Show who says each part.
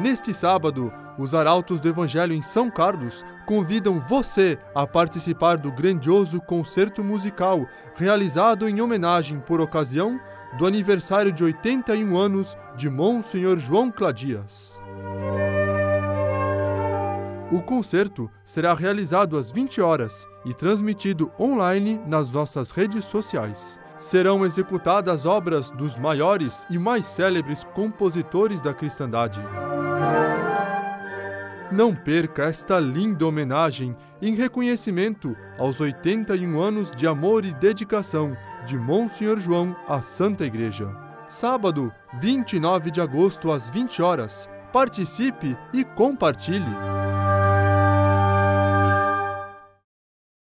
Speaker 1: Neste sábado, os arautos do Evangelho em São Carlos convidam você a participar do grandioso concerto musical realizado em homenagem por ocasião do aniversário de 81 anos de Monsenhor João Cladias. O concerto será realizado às 20 horas e transmitido online nas nossas redes sociais. Serão executadas obras dos maiores e mais célebres compositores da cristandade. Não perca esta linda homenagem em reconhecimento aos 81 anos de amor e dedicação de Monsenhor João à Santa Igreja. Sábado, 29 de agosto às 20 horas. Participe e compartilhe.